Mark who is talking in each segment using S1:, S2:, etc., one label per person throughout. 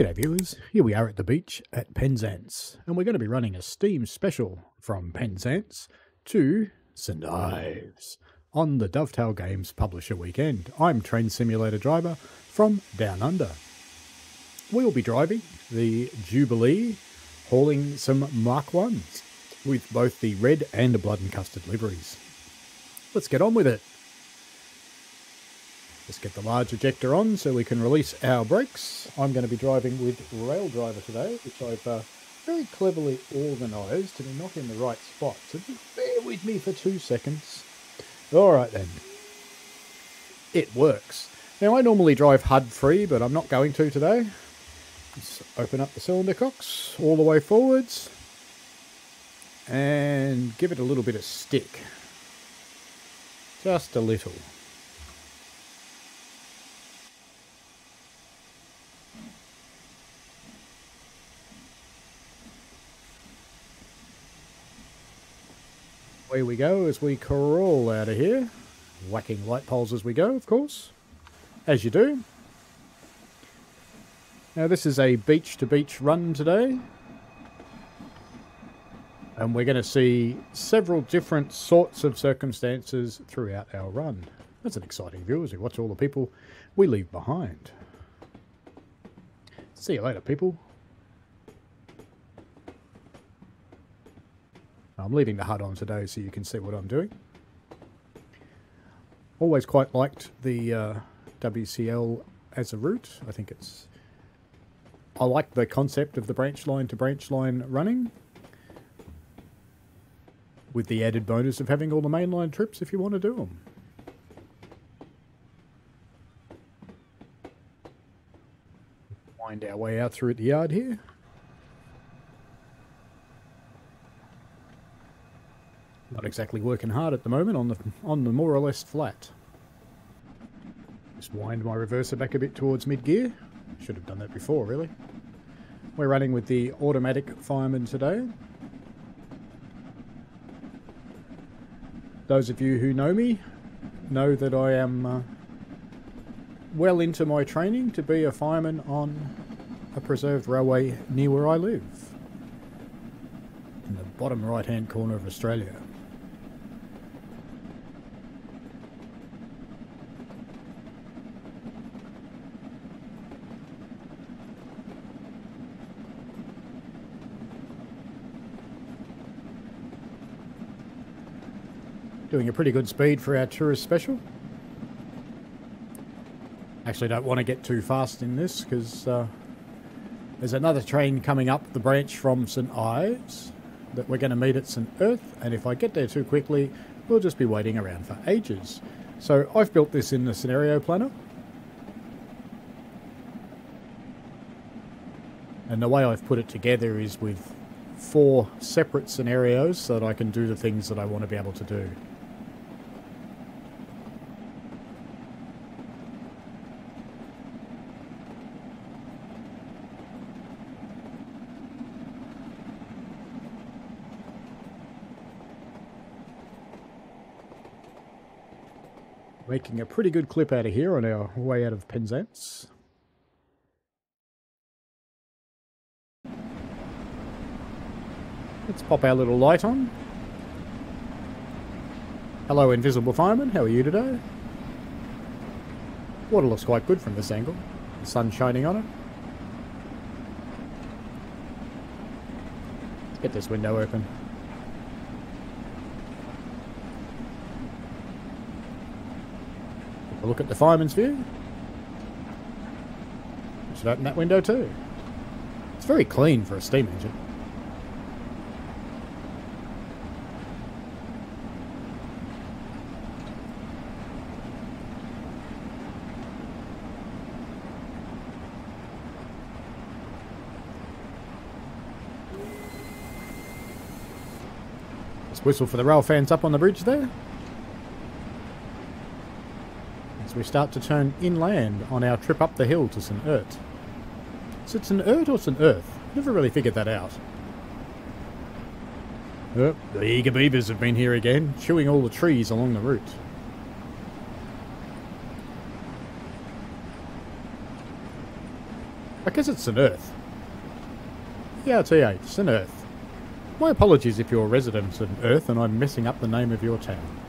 S1: G'day viewers, here we are at the beach at Penzance and we're going to be running a Steam special from Penzance to St Ives on the Dovetail Games Publisher Weekend. I'm Train Simulator Driver from Down Under. We'll be driving the Jubilee, hauling some Mark 1s with both the red and blood and custard liveries. Let's get on with it. Let's get the large ejector on so we can release our brakes. I'm going to be driving with Rail Driver today, which I've uh, very cleverly organised to be not in the right spot. So just bear with me for two seconds. All right then. It works. Now I normally drive HUD free, but I'm not going to today. Let's open up the cylinder cocks all the way forwards and give it a little bit of stick. Just a little. Away we go as we crawl out of here. Whacking light poles as we go, of course. As you do. Now this is a beach-to-beach -beach run today. And we're going to see several different sorts of circumstances throughout our run. That's an exciting view as we watch all the people we leave behind. See you later, people. I'm leaving the HUD on today so you can see what I'm doing. Always quite liked the uh, WCL as a route. I think it's... I like the concept of the branch line to branch line running. With the added bonus of having all the mainline trips if you want to do them. Wind our way out through the yard here. Not exactly working hard at the moment on the on the more or less flat. Just wind my reverser back a bit towards mid-gear. Should have done that before, really. We're running with the automatic fireman today. Those of you who know me know that I am uh, well into my training to be a fireman on a preserved railway near where I live. In the bottom right hand corner of Australia. Doing a pretty good speed for our tourist special. Actually don't want to get too fast in this because uh, there's another train coming up the branch from St Ives that we're going to meet at St Erth and if I get there too quickly we'll just be waiting around for ages. So I've built this in the scenario planner. And the way I've put it together is with four separate scenarios so that I can do the things that I want to be able to do. Making a pretty good clip out of here on our way out of Penzance. Let's pop our little light on. Hello, Invisible Fireman. How are you today? Water looks quite good from this angle. The sun shining on it. Let's get this window open. A look at the fireman's view. Should open that window too. It's very clean for a steam engine. Let's whistle for the rail fans up on the bridge there. As we start to turn inland on our trip up the hill to St. Ert. Is it St. Ert or St. Earth? Never really figured that out. Oh, the eager beavers have been here again, chewing all the trees along the route. I guess it's St. Earth. Yeah, it's EH, St. Earth. My apologies if you're a resident of. Earth and I'm messing up the name of your town.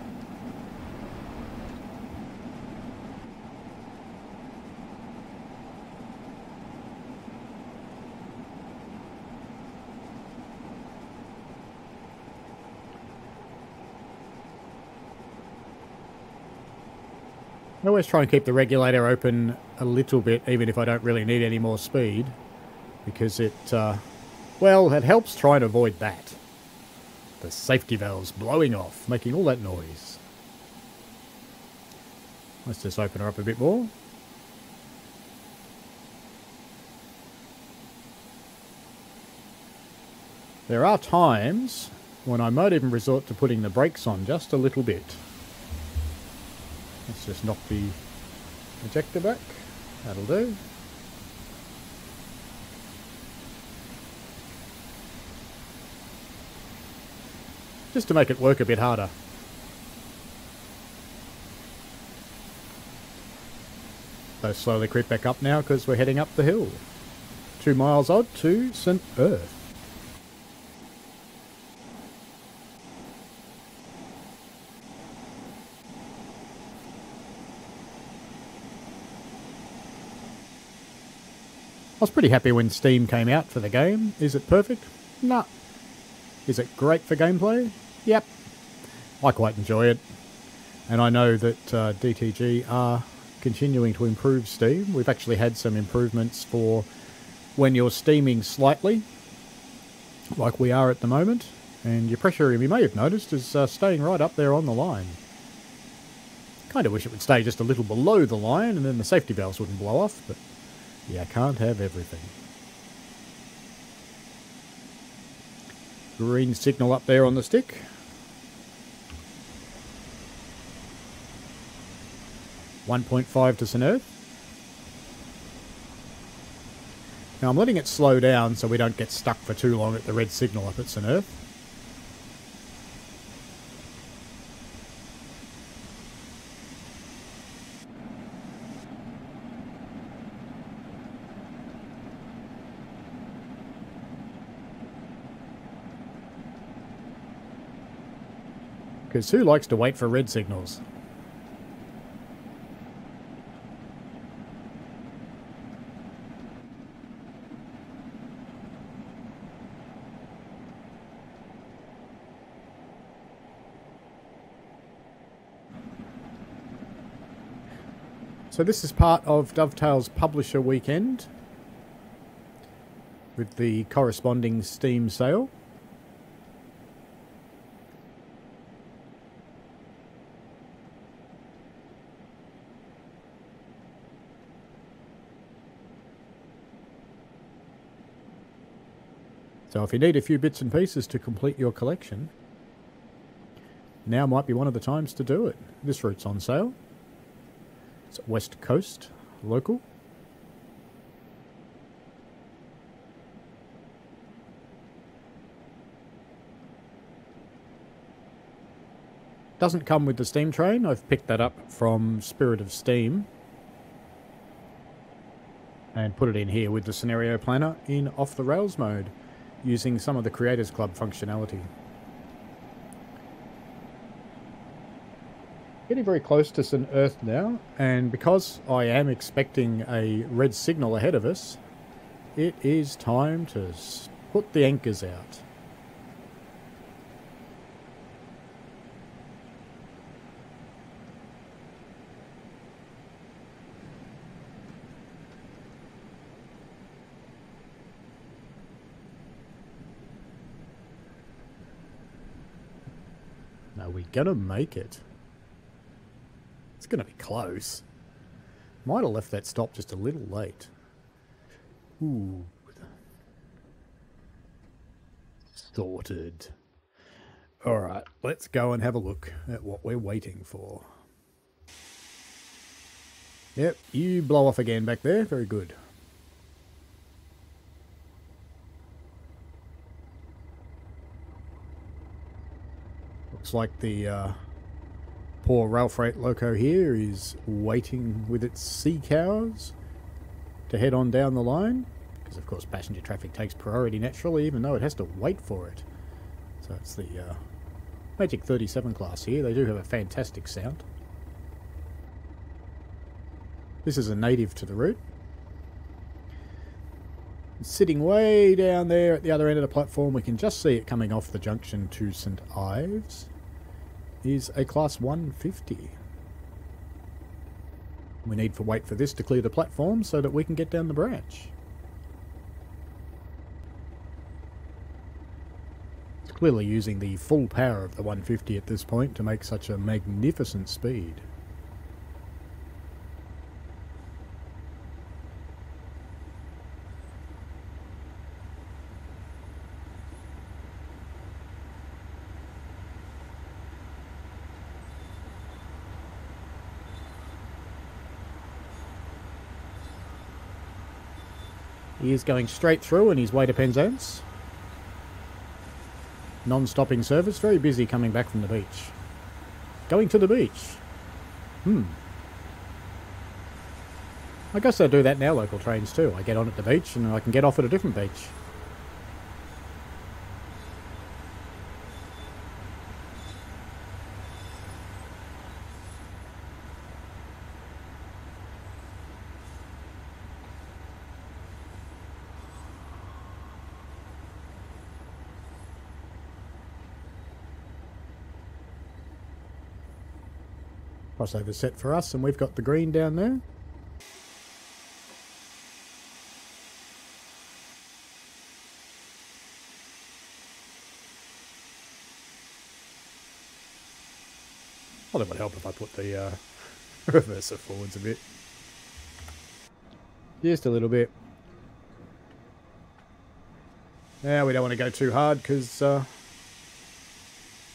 S1: Always try and keep the regulator open a little bit, even if I don't really need any more speed, because it, uh, well, it helps try and avoid that. The safety valves blowing off, making all that noise. Let's just open her up a bit more. There are times when I might even resort to putting the brakes on just a little bit. Let's just knock the ejector back. That'll do. Just to make it work a bit harder. Those slowly creep back up now because we're heading up the hill. Two miles odd to St. Erth. Was pretty happy when Steam came out for the game. Is it perfect? Nah. Is it great for gameplay? Yep. I quite enjoy it. And I know that uh, DTG are continuing to improve Steam. We've actually had some improvements for when you're steaming slightly, like we are at the moment. And your pressure, you may have noticed, is uh, staying right up there on the line. Kind of wish it would stay just a little below the line and then the safety valves wouldn't blow off, but you can't have everything. Green signal up there on the stick. One point five to St. Erth. Now I'm letting it slow down so we don't get stuck for too long at the red signal up at St. Erth. Because who likes to wait for red signals? So this is part of Dovetail's Publisher Weekend with the corresponding Steam sale. So if you need a few bits and pieces to complete your collection, now might be one of the times to do it. This route's on sale. It's West Coast, local. Doesn't come with the steam train. I've picked that up from Spirit of Steam. And put it in here with the scenario planner in off the rails mode using some of the Creators Club functionality. Getting very close to St. Erth now, and because I am expecting a red signal ahead of us, it is time to put the anchors out. Gonna make it. It's gonna be close. Might have left that stop just a little late. Ooh. Sorted. Alright, let's go and have a look at what we're waiting for. Yep, you blow off again back there. Very good. Looks like the uh, poor rail freight loco here is waiting with its sea cows to head on down the line, because of course passenger traffic takes priority naturally, even though it has to wait for it. So it's the uh, Magic 37 class here. They do have a fantastic sound. This is a native to the route. Sitting way down there at the other end of the platform, we can just see it coming off the junction to St Ives, is a Class 150. We need to wait for this to clear the platform so that we can get down the branch. It's clearly using the full power of the 150 at this point to make such a magnificent speed. He is going straight through on his way to Penzance. Non-stopping service, very busy coming back from the beach. Going to the beach. Hmm. I guess I do that now, local trains too. I get on at the beach and I can get off at a different beach. Crossover set for us, and we've got the green down there. Well, it would help if I put the uh, reverser forwards a bit. Just a little bit. Now we don't want to go too hard because uh,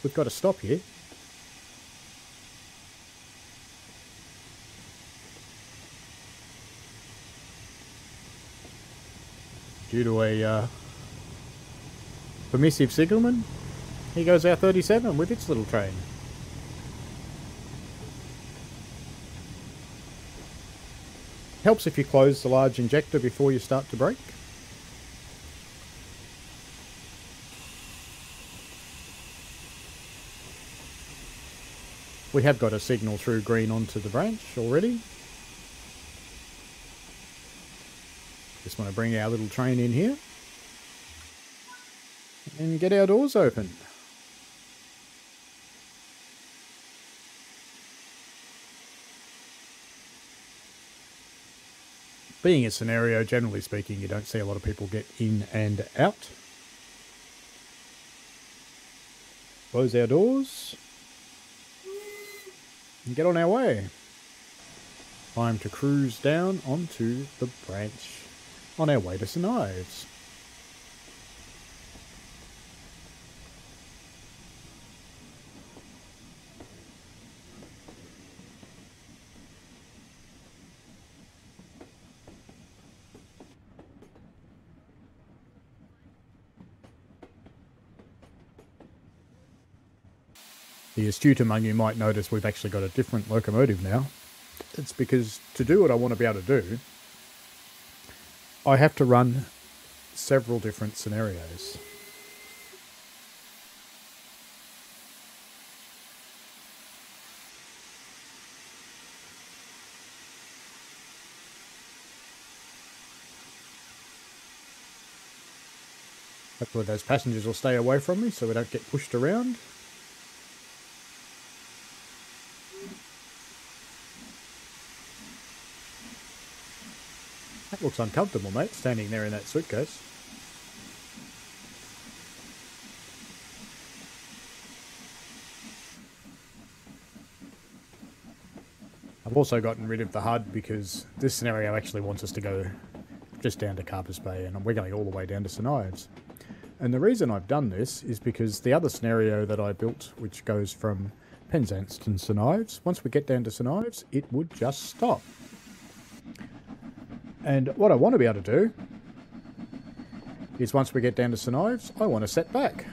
S1: we've got to stop here. Due to a uh, permissive signalman. Here goes our 37 with its little train. Helps if you close the large ejector before you start to brake. We have got a signal through green onto the branch already. Just want to bring our little train in here and get our doors open. Being a scenario, generally speaking, you don't see a lot of people get in and out. Close our doors and get on our way. Time to cruise down onto the branch on our way to St Ives. The astute among you might notice we've actually got a different locomotive now. It's because to do what I want to be able to do, I have to run several different scenarios. Hopefully those passengers will stay away from me so we don't get pushed around. Looks uncomfortable, mate, standing there in that suitcase. I've also gotten rid of the HUD because this scenario actually wants us to go just down to Carbis Bay and we're going all the way down to St Ives. And the reason I've done this is because the other scenario that I built, which goes from Penzance to St Ives, once we get down to St Ives, it would just stop. And what I want to be able to do is once we get down to St Ives, I want to set back.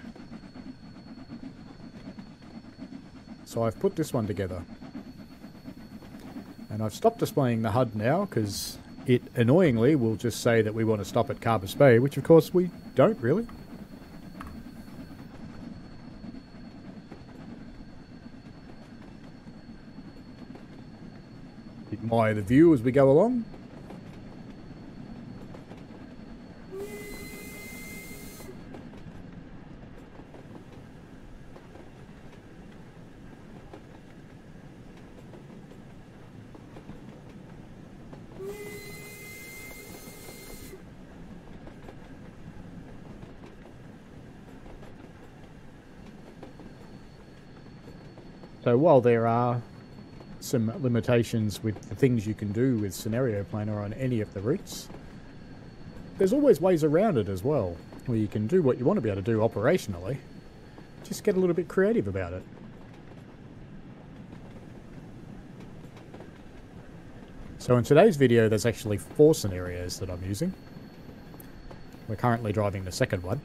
S1: So I've put this one together. And I've stopped displaying the HUD now because it annoyingly will just say that we want to stop at Carbis Bay, which of course we don't really. Admire the view as we go along. So while there are some limitations with the things you can do with Scenario Planner on any of the routes, there's always ways around it as well, where you can do what you want to be able to do operationally, just get a little bit creative about it. So in today's video there's actually four scenarios that I'm using. We're currently driving the second one.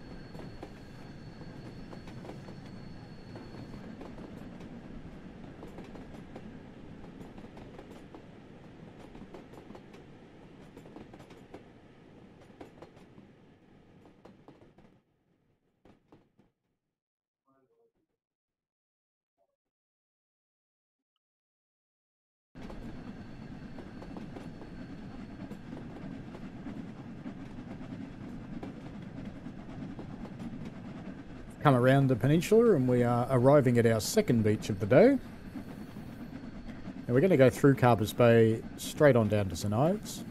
S1: come around the peninsula and we are arriving at our second beach of the day. And we're going to go through Carbis Bay straight on down to St Ives.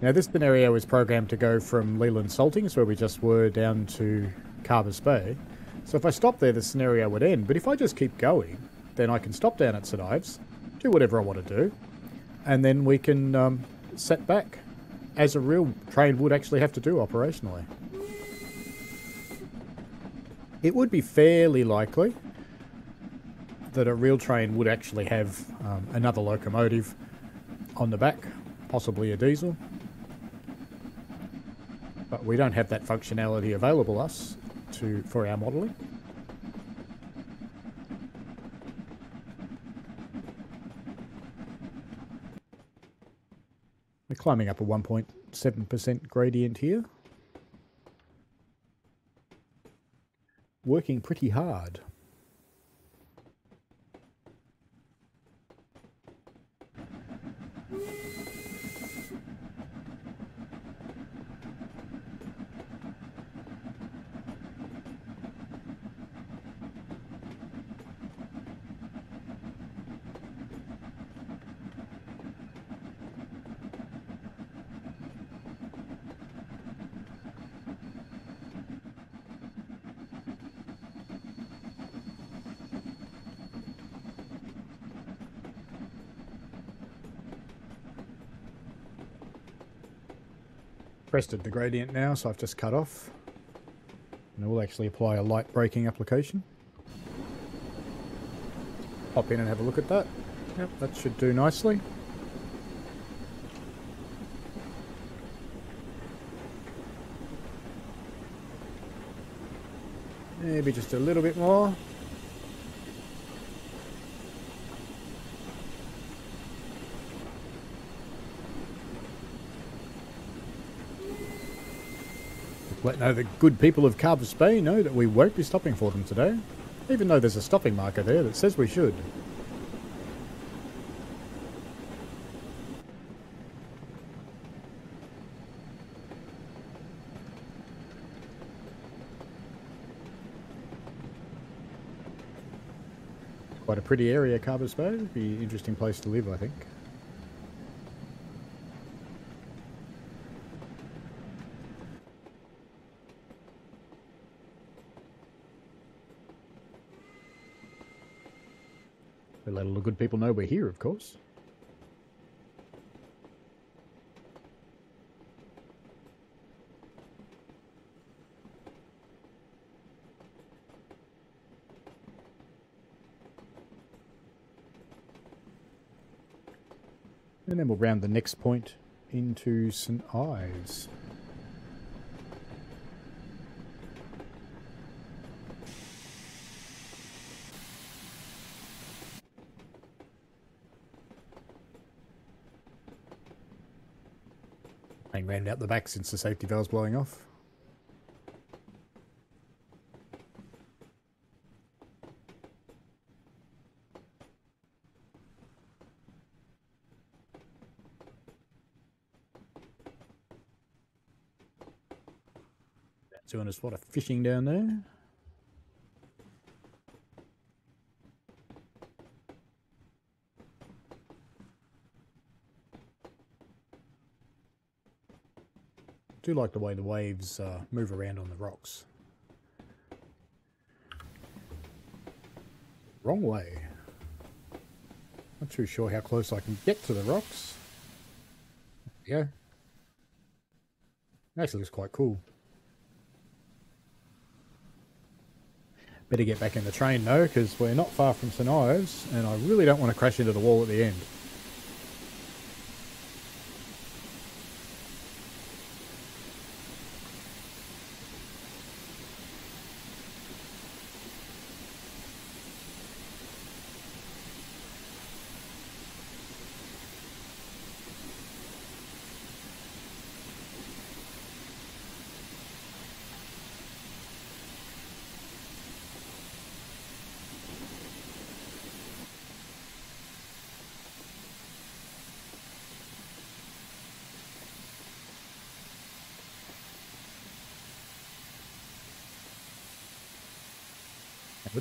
S1: Now this scenario is programmed to go from Lelant Saltings, where we just were, down to Carbis Bay. So if I stop there, the scenario would end. But if I just keep going, then I can stop down at St Ives, do whatever I want to do, and then we can um, set back, as a real train would actually have to do operationally it would be fairly likely that a real train would actually have um, another locomotive on the back, possibly a diesel. But we don't have that functionality available us to for our modelling. We're climbing up a 1.7% gradient here. Working pretty hard. Crested the gradient now, so I've just cut off. And I will actually apply a light braking application. Pop in and have a look at that. Yep, that should do nicely. Maybe just a little bit more. Let know the good people of Carbis Bay know that we won't be stopping for them today, even though there's a stopping marker there that says we should. Quite a pretty area, Carbis Bay. Be an interesting place to live, I think. All the good people know we're here, of course. And then we'll round the next point into St Ives. Hang round out the back since the safety valve's blowing off. That's doing a spot of fishing down there. Do like the way the waves uh, move around on the rocks. Wrong way. Not too sure how close I can get to the rocks. Yeah. Actually looks quite cool. Better get back in the train though, because we're not far from St Ives, and I really don't want to crash into the wall at the end.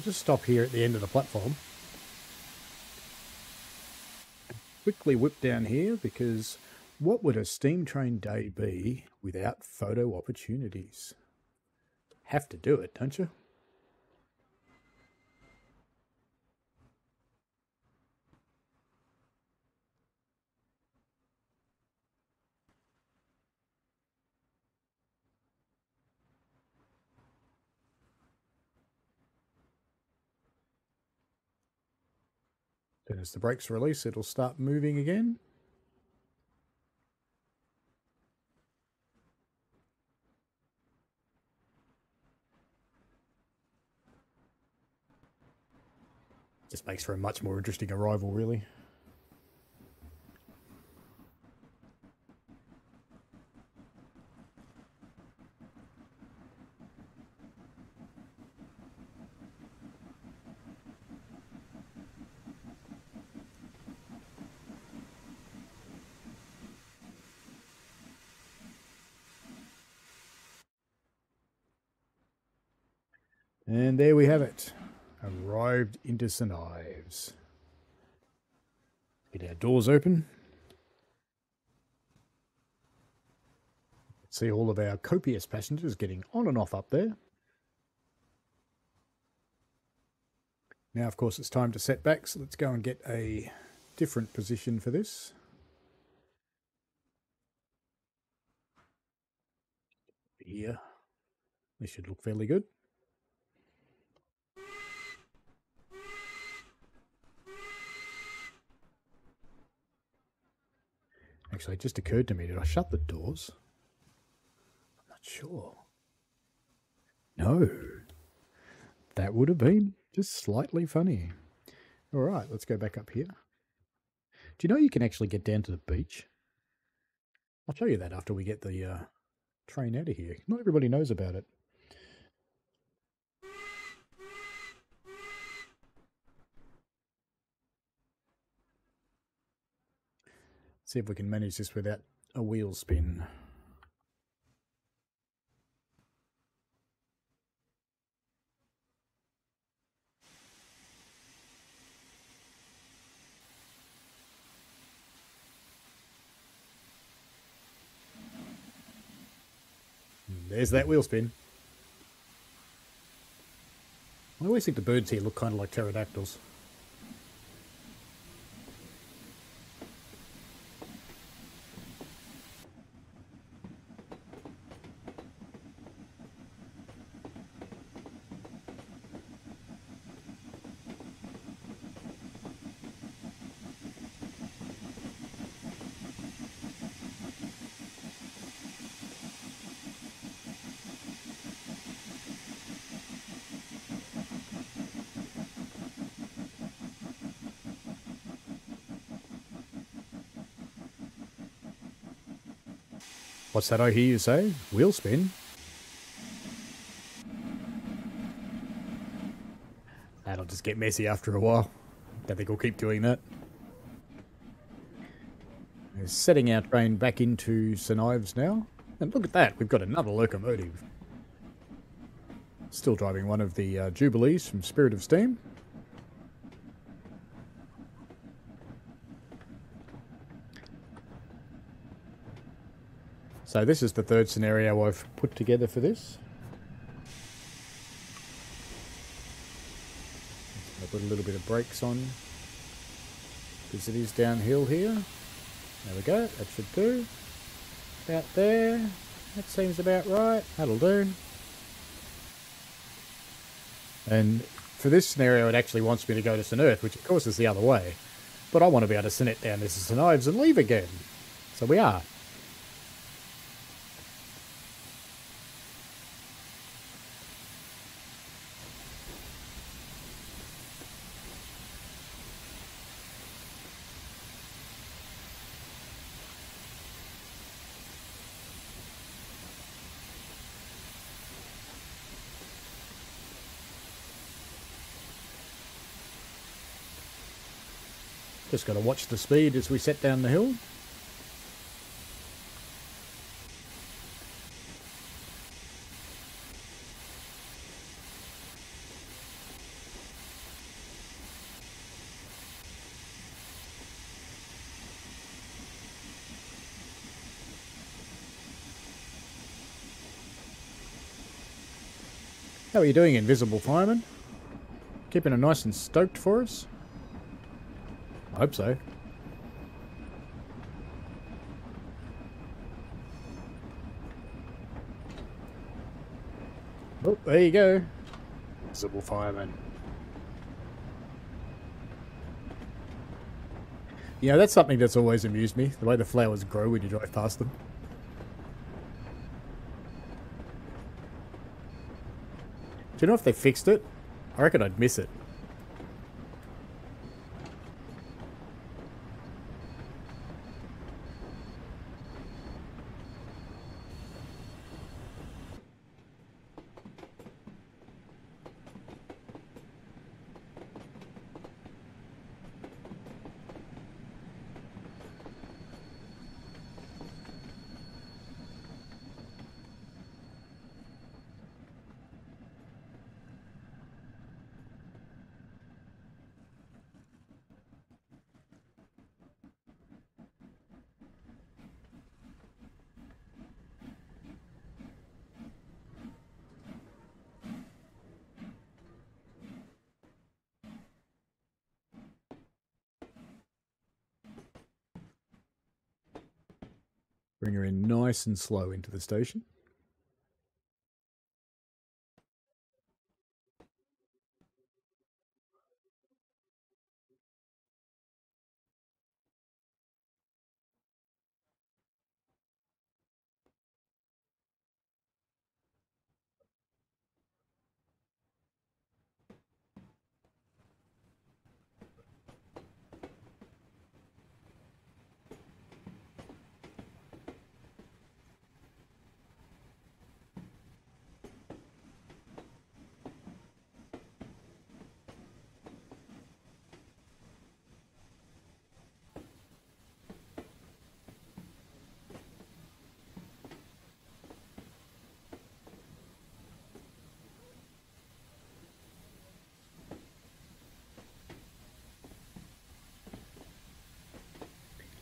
S1: Just stop here at the end of the platform. Quickly whip down here because what would a steam train day be without photo opportunities? Have to do it, don't you? As the brakes release, it'll start moving again. Just makes for a much more interesting arrival, really. And there we have it. Arrived into St. Ives. Get our doors open. See all of our copious passengers getting on and off up there. Now, of course, it's time to set back, so let's go and get a different position for this. Here. This should look fairly good. Actually, it just occurred to me, did I shut the doors? I'm not sure. No. That would have been just slightly funny. All right, let's go back up here. Do you know you can actually get down to the beach? I'll show you that after we get the uh, train out of here. Not everybody knows about it. See if we can manage this without a wheel spin. There's that wheel spin. I always think the birds here look kind of like pterodactyls. What's that I hear you say? Wheel spin? That'll just get messy after a while. Don't think we'll keep doing that. We're setting our train back into St Ives now. And look at that, we've got another locomotive. Still driving one of the uh, Jubilees from Spirit of Steam. So this is the third scenario I've put together for this. I put a little bit of brakes on because it is downhill here. There we go, that should do. About there, that seems about right, that'll do. And for this scenario it actually wants me to go to St Erth, which of course is the other way. But I want to be able to send it down to St Ives and leave again. So we are. Just got to watch the speed as we set down the hill. How are you doing, Invisible Fireman? Keeping it nice and stoked for us? I hope so. Oh, there you go. Visible fireman. Know, that's something that's always amused me, the way the flowers grow when you drive past them. Do you know if they fixed it? I reckon I'd miss it. Bring her in nice and slow into the station.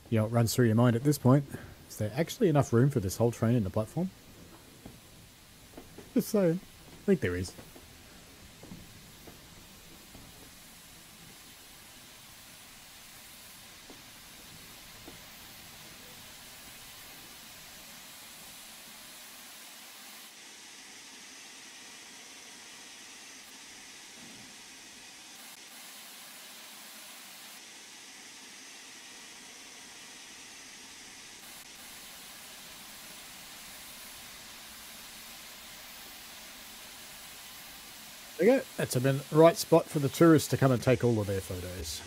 S1: You know, what runs through your mind at this point. Is there actually enough room for this whole train in the platform? Just saying. I think there is. That's a right spot for the tourists to come and take all of their photos.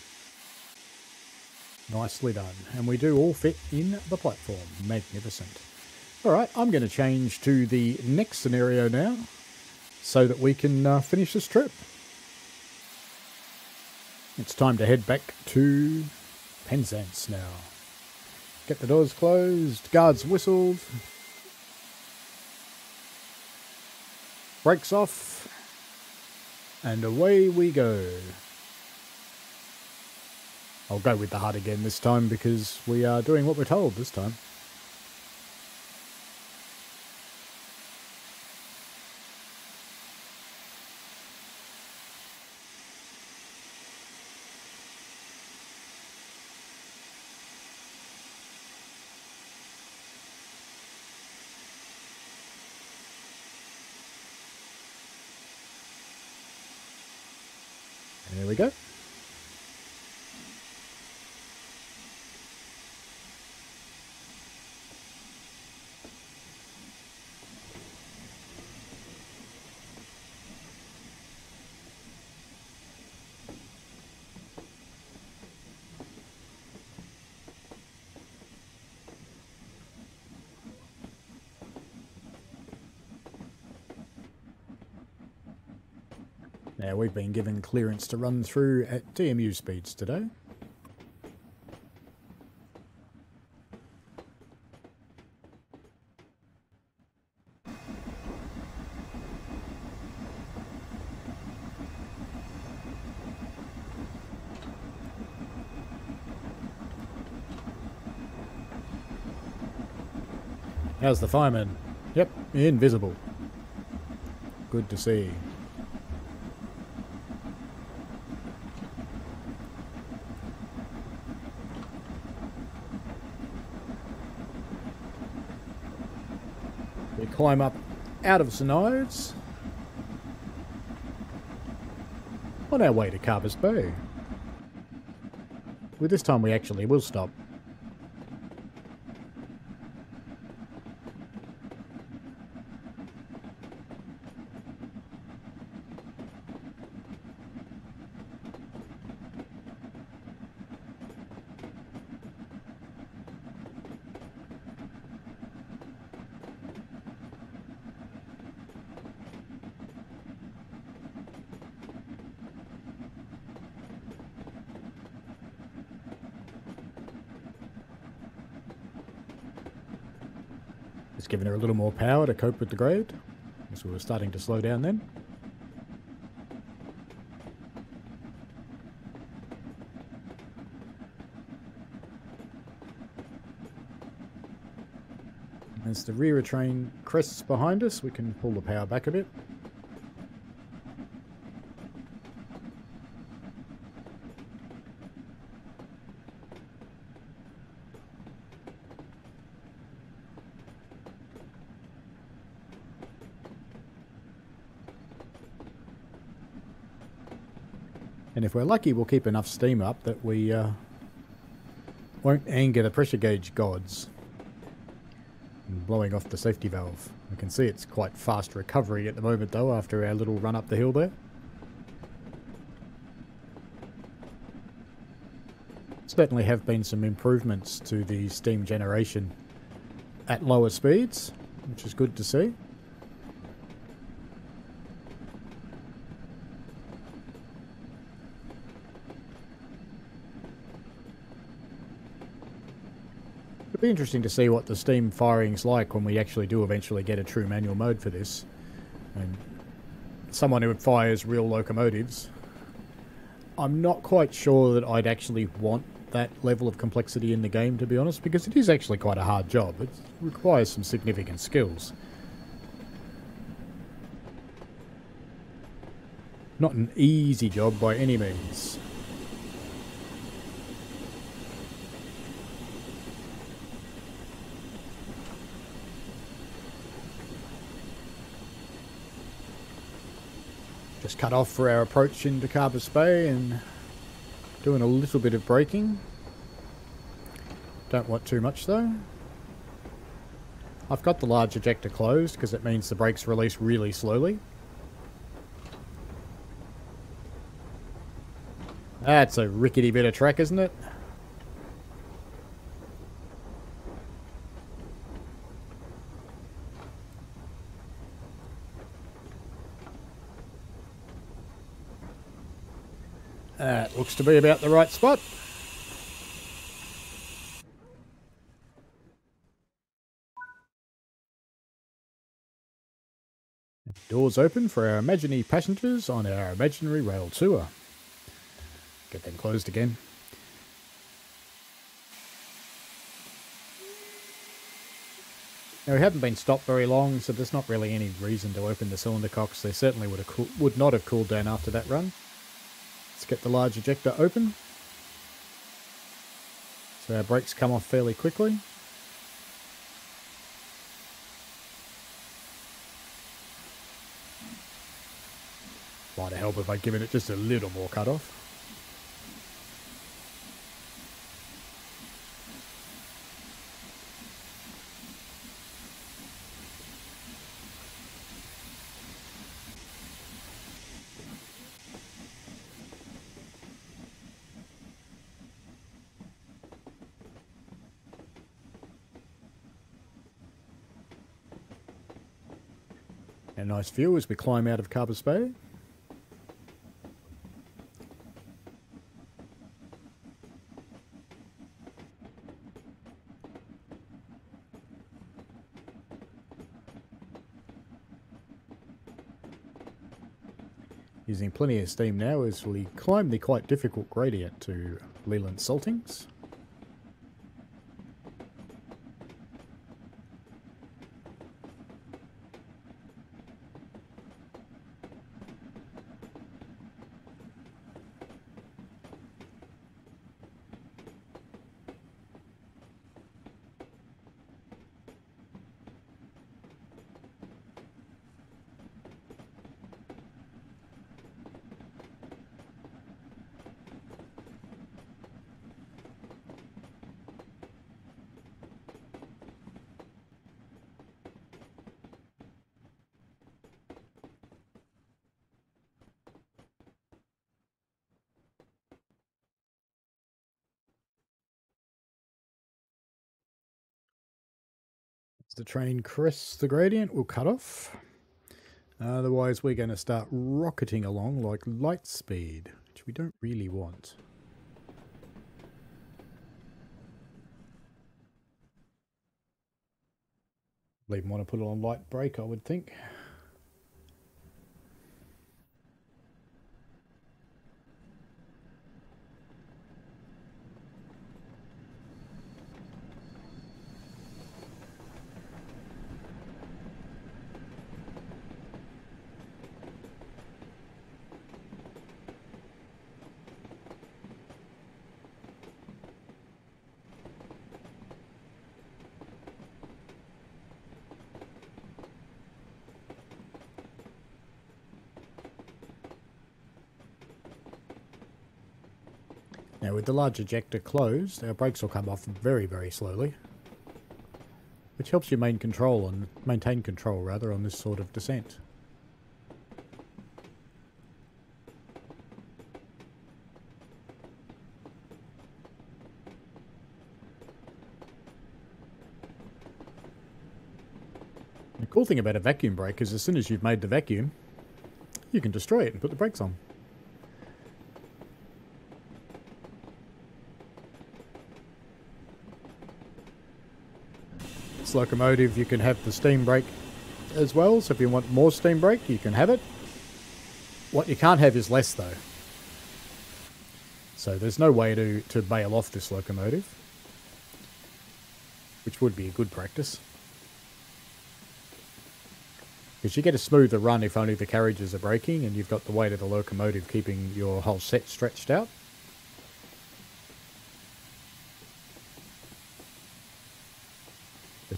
S1: Nicely done. And we do all fit in the platform. Magnificent. Alright, I'm going to change to the next scenario now so that we can uh, finish this trip. It's time to head back to Penzance now. Get the doors closed, guards whistled, brakes off, and away we go. I'll go with the heart again this time because we are doing what we're told this time. There we go. Now we've been given clearance to run through at DMU speeds today. How's the fireman? Yep, invisible. Good to see. Climb up out of Ives on our way to Carbis Bay. With this time we actually will stop. It's giving her a little more power to cope with the grade. So we're starting to slow down then. As the rear train crests behind us, we can pull the power back a bit. If we're lucky, we'll keep enough steam up that we uh, won't anger the pressure gauge gods. Blowing off the safety valve. I can see it's quite fast recovery at the moment though after our little run up the hill there. Certainly have been some improvements to the steam generation at lower speeds, which is good to see. Be interesting to see what the steam firing's like when we actually do eventually get a true manual mode for this. And someone who fires real locomotives, I'm not quite sure that I'd actually want that level of complexity in the game, to be honest, because it is actually quite a hard job. It requires some significant skills. Not an easy job by any means. Just cut off for our approach into Carbis Bay and doing a little bit of braking. Don't want too much though. I've got the large ejector closed because it means the brakes release really slowly. That's a rickety bit of track, isn't it? looks to be about the right spot. Doors open for our imaginary passengers on our imaginary rail tour. Get them closed again. Now we haven't been stopped very long, so there's not really any reason to open the cylinder cocks. They certainly would have would not have cooled down after that run. Let's get the large ejector open. So our brakes come off fairly quickly. Might have helped if I'd given it just a little more cut off. Nice view as we climb out of Carbis Bay. Using plenty of steam now as we climb the quite difficult gradient to Lelant Saltings. As the train crests the gradient, we'll cut off. Otherwise, we're going to start rocketing along like light speed, which we don't really want. Even want to put it on light brake, I would think. With the large ejector closed, our brakes will come off very, very slowly. Which helps you maintain control and maintain control rather on this sort of descent. The cool thing about a vacuum brake is as soon as you've made the vacuum, you can destroy it and put the brakes on. Locomotive you can have the steam brake as well, so if you want more steam brake you can have it. What you can't have is less though. So there's no way to, to bail off this locomotive, which would be a good practice. Because you get a smoother run if only the carriages are braking and you've got the weight of the locomotive keeping your whole set stretched out.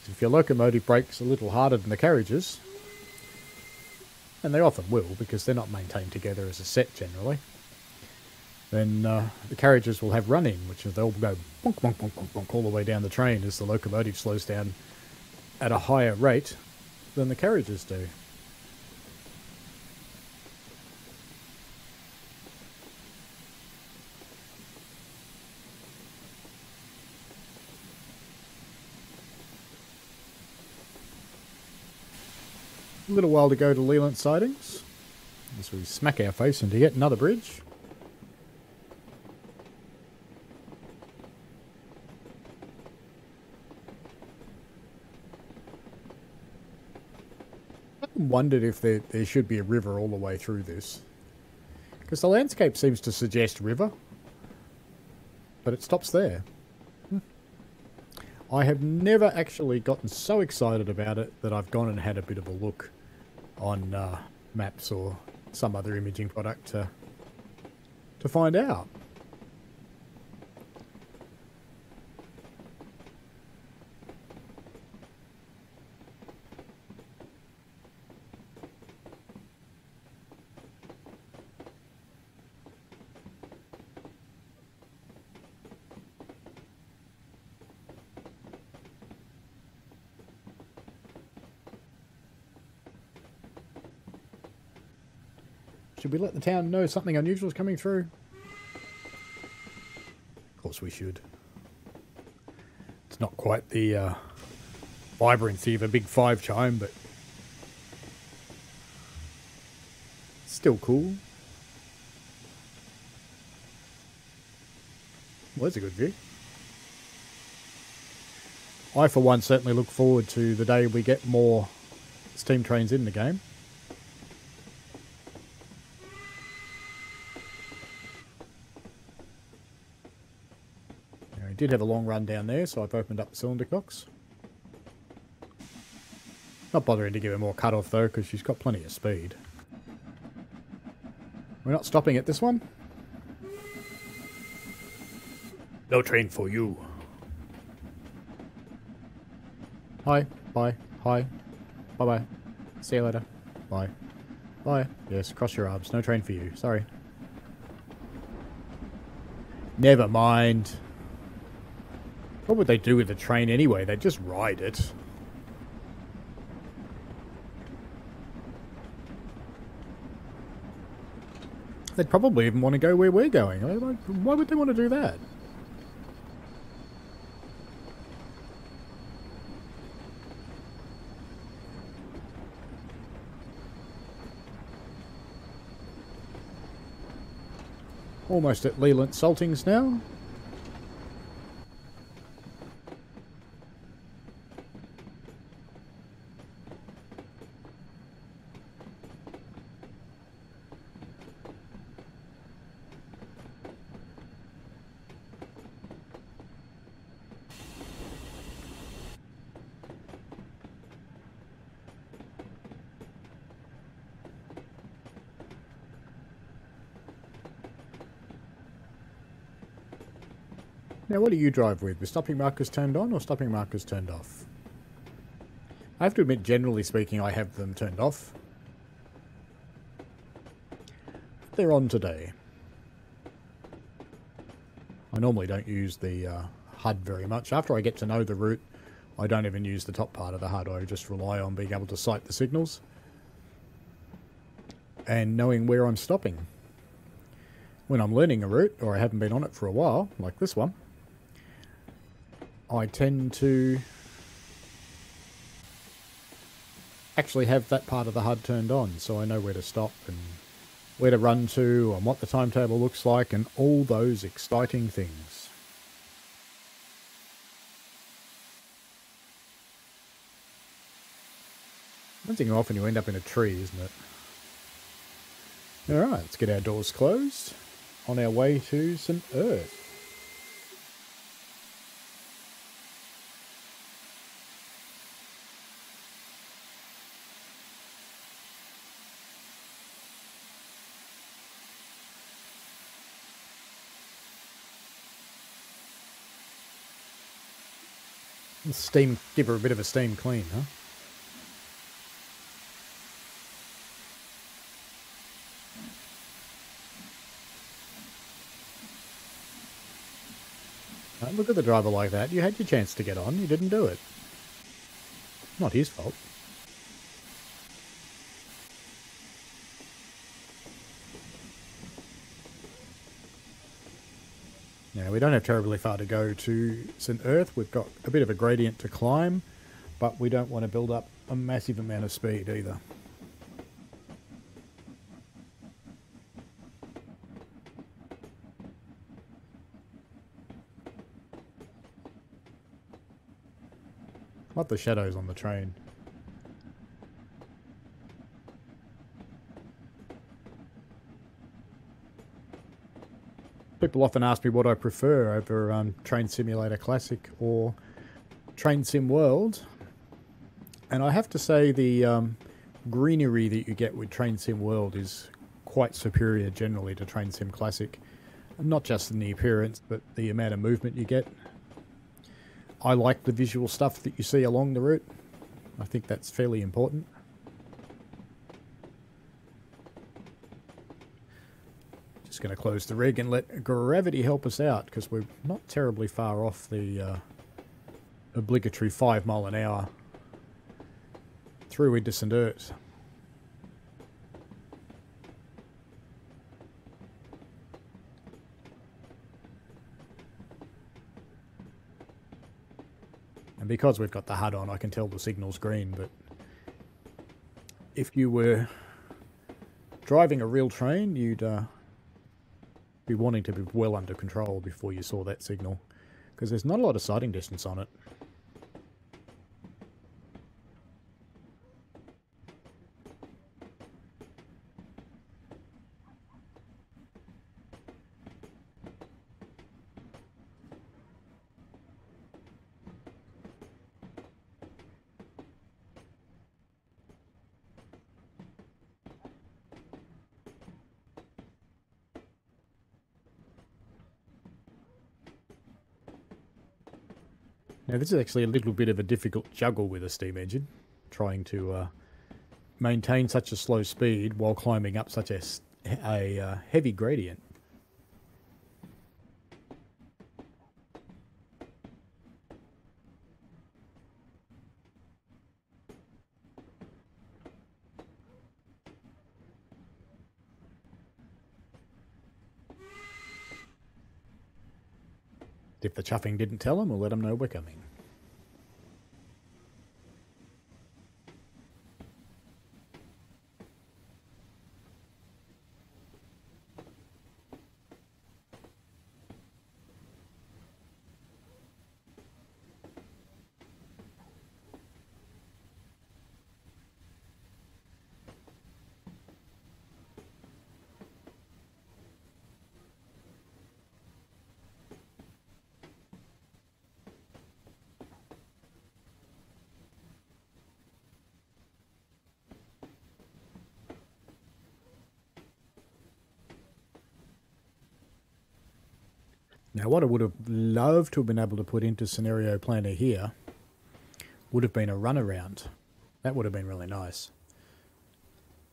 S1: If your locomotive brakes a little harder than the carriages, and they often will because they're not maintained together as a set generally, then uh, the carriages will have run-in, which is they'll go bonk, bonk, bonk, bonk, bonk all the way down the train as the locomotive slows down at a higher rate than the carriages do. little while to go to Lelant Sidings. As we smack our face into yet another bridge. I wondered if there, there should be a river all the way through this. Because the landscape seems to suggest river. But it stops there. Hmm. I have never actually gotten so excited about it that I've gone and had a bit of a look on uh, maps or some other imaging product to, to find out. Should we let the town know something unusual is coming through? Of course we should. It's not quite the uh, vibrancy of a big five chime, but still cool. Well, that's a good view. I, for one, certainly look forward to the day we get more steam trains in the game. Did have a long run down there, so I've opened up the cylinder cocks. Not bothering to give her more cut off though, because she's got plenty of speed. We're not stopping at this one. No train for you. Hi, bye, hi, bye bye. See you later. Bye. Bye. Yes, cross your arms. No train for you. Sorry. Never mind. What would they do with the train anyway? They'd just ride it. They'd probably even want to go where we're going. Why would they want to do that? Almost at Lelant Saltings now. Now what do you drive with? With stopping markers turned on or stopping markers turned off? I have to admit, generally speaking, I have them turned off. They're on today. I normally don't use the uh, HUD very much. After I get to know the route, I don't even use the top part of the HUD. I just rely on being able to sight the signals and knowing where I'm stopping. When I'm learning a route, or I haven't been on it for a while, like this one, I tend to actually have that part of the HUD turned on so I know where to stop and where to run to and what the timetable looks like and all those exciting things. One thing often you end up in a tree, isn't it? Alright, let's get our doors closed on our way to St. Erth. Steam, give her a bit of a steam clean, huh? look at the driver like that. You had your chance to get on. You didn't do it. Not his fault. We don't have terribly far to go to St. Erth. We've got a bit of a gradient to climb, but we don't want to build up a massive amount of speed either. What the shadows on the train. People often ask me what I prefer over um, Train Simulator Classic or Train Sim World. And I have to say the um, greenery that you get with Train Sim World is quite superior generally to Train Sim Classic. Not just in the appearance, but the amount of movement you get. I like the visual stuff that you see along the route. I think that's fairly important. Just going to close the rig and let gravity help us out because we're not terribly far off the uh, obligatory 5 mile an hour through into St. Erth. And because we've got the HUD on, I can tell the signal's green, but if you were driving a real train, you'd uh, be wanting to be well under control before you saw that signal, because there's not a lot of sighting distance on it. Now this is actually a little bit of a difficult juggle with a steam engine, trying to uh, maintain such a slow speed while climbing up such a, a uh, heavy gradient. The chuffing didn't tell them, we'll let them know we're coming. I would have loved to have been able to put into Scenario Planner here would have been a runaround. That would have been really nice.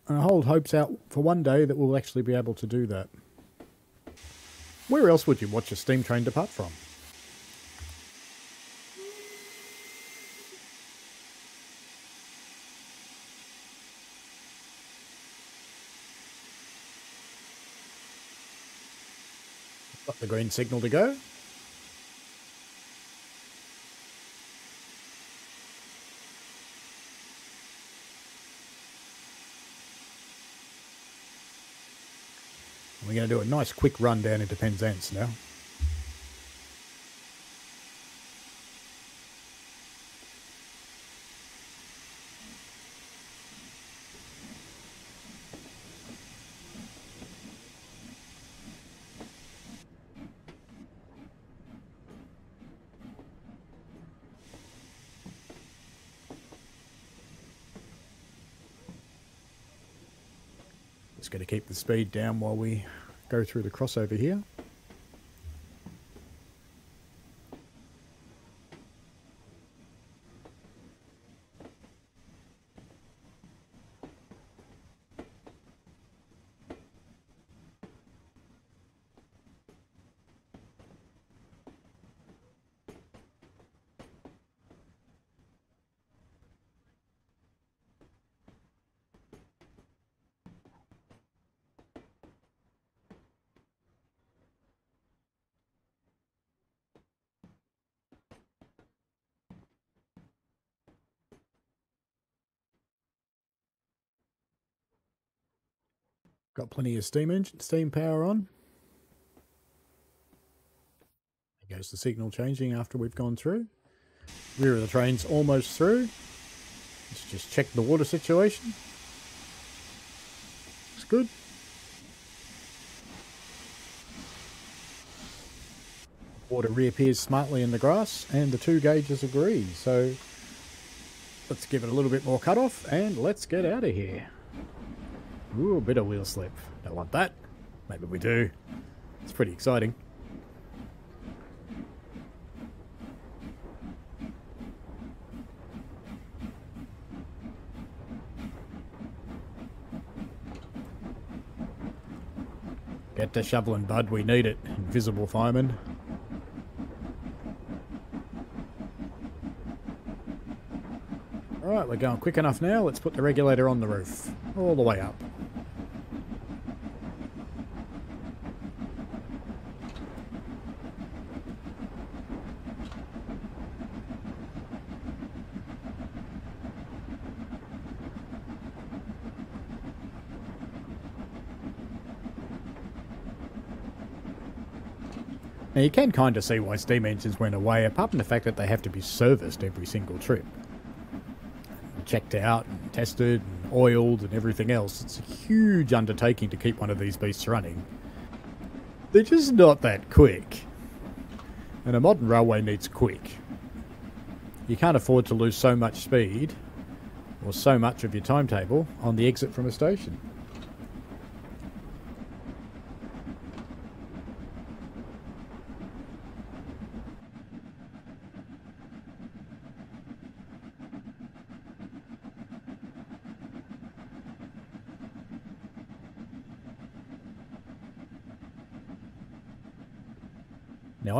S1: And I hold hopes out for one day that we'll actually be able to do that. Where else would you watch a steam train depart from? Green signal to go. We're going to do a nice quick run down into Penzance now. The speed down while we go through the crossover here. Plenty of steam engine, steam power on. There goes the signal changing after we've gone through. Rear of the train's almost through. Let's just check the water situation. It's good. water reappears smartly in the glass, and the two gauges agree. So let's give it a little bit more cut off, and let's get out of here. Ooh, a bit of wheel slip. Don't want that. Maybe we do. It's pretty exciting. Get to shoveling, bud. We need it. Invisible fireman. Alright, we're going quick enough now. Let's put the regulator on the roof. All the way up. Now you can kind of see why steam engines went away, apart from the fact that they have to be serviced every single trip. Checked out and tested and oiled and everything else. It's a huge undertaking to keep one of these beasts running. They're just not that quick. And a modern railway needs quick. You can't afford to lose so much speed, or so much of your timetable, on the exit from a station.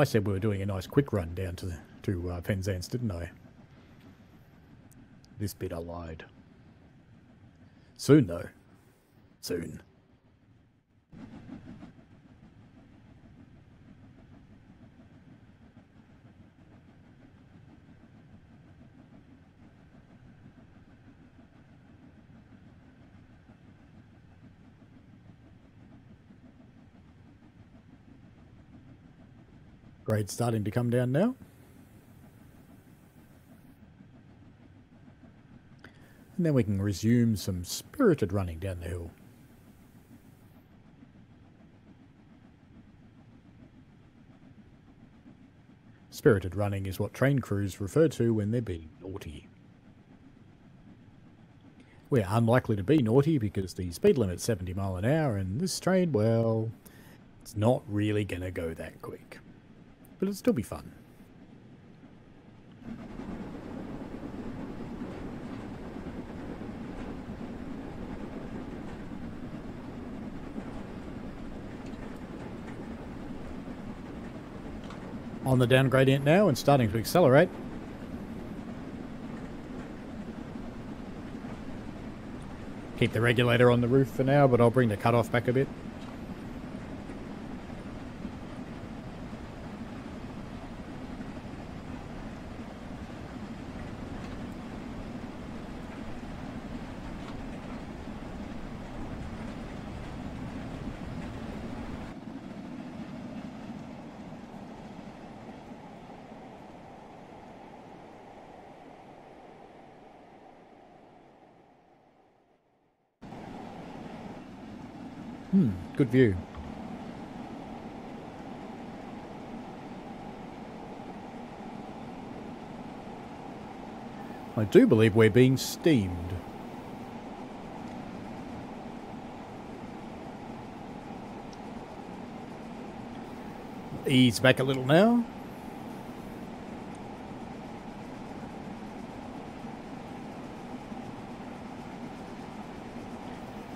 S1: I said we were doing a nice quick run down to, to uh, Penzance, didn't I? This bit I lied. Soon, though. Soon. Grade starting to come down now. And then we can resume some spirited running down the hill. Spirited running is what train crews refer to when they're being naughty. We're unlikely to be naughty because the speed limit's 70 mile an hour and this train, well, it's not really going to go that quick but it'll still be fun. On the down gradient now and starting to accelerate. Keep the regulator on the roof for now, but I'll bring the cutoff back a bit. Good view. I do believe we're being steamed. Ease back a little now.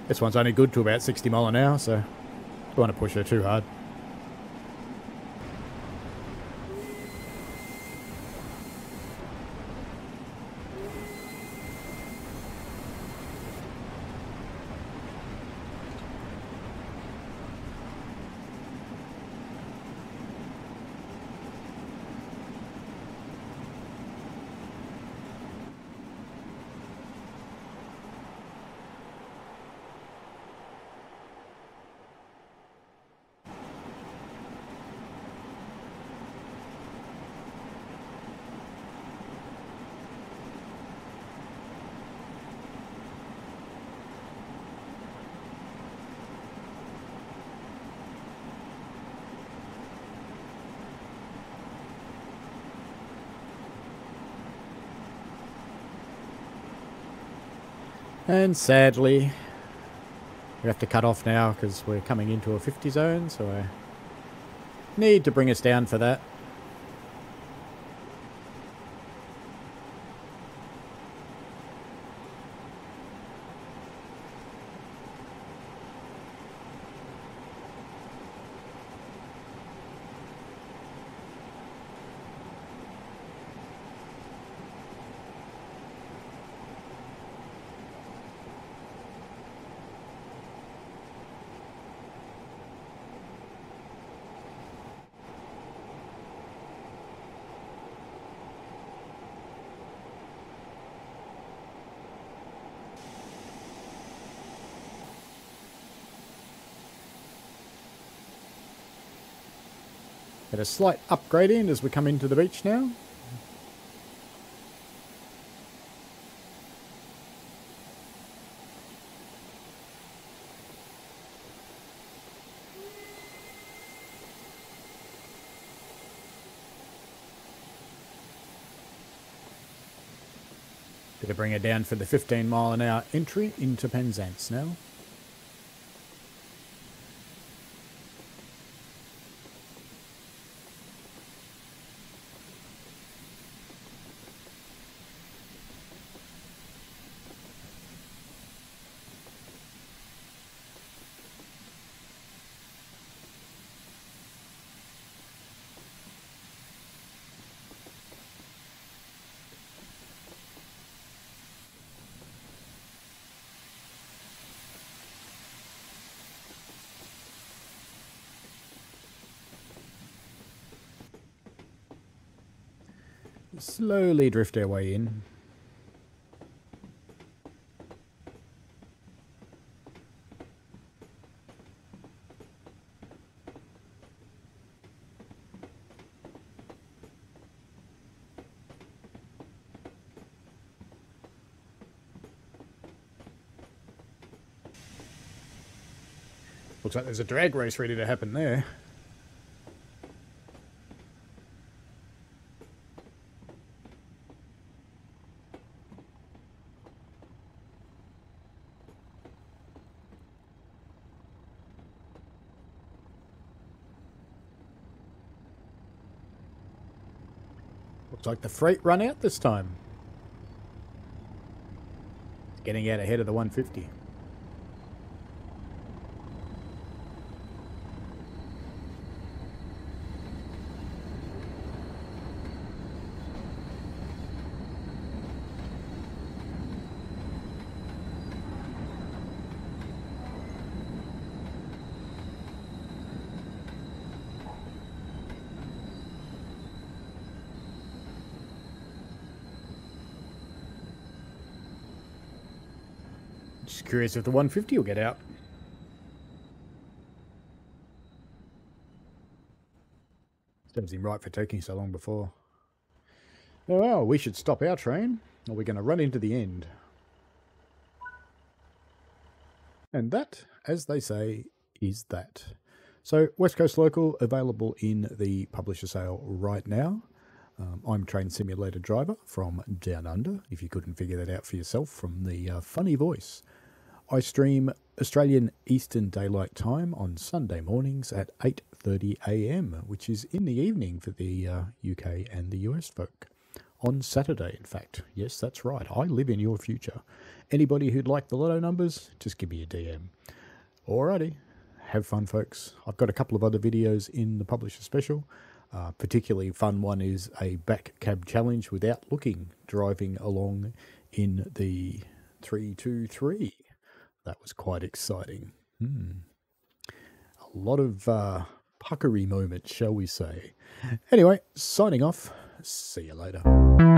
S1: This one's only good to about 60 mile an hour, so don't want to push her too hard. And sadly, we have to cut off now because we're coming into a 50 zone, so I need to bring us down for that. Get a slight upgrading as we come into the beach now. Gonna bring it down for the 15 mile an hour entry into Penzance now. Slowly drift our way in. Looks like there's a drag race ready to happen there. Looks like the freight run out this time. It's getting out ahead of the 150. Just curious if the 150 will get out. Doesn't seem right for taking so long before. Oh, well, we should stop our train, or we're going to run into the end. And that, as they say, is that. So, West Coast Local available in the publisher sale right now. Um, I'm Train Simulator Driver from Down Under, if you couldn't figure that out for yourself from the uh, funny voice. I stream Australian Eastern Daylight Time on Sunday mornings at 8.30am, which is in the evening for the uh, UK and the US folk. On Saturday, in fact. Yes, that's right. I live in your future. Anybody who'd like the lotto numbers, just give me a DM. Alrighty. Have fun, folks. I've got a couple of other videos in the publisher special. Uh, particularly fun one is a back cab challenge without looking, driving along in the 323 that was quite exciting. Hmm. A lot of uh, puckery moments, shall we say. Anyway, signing off. See you later.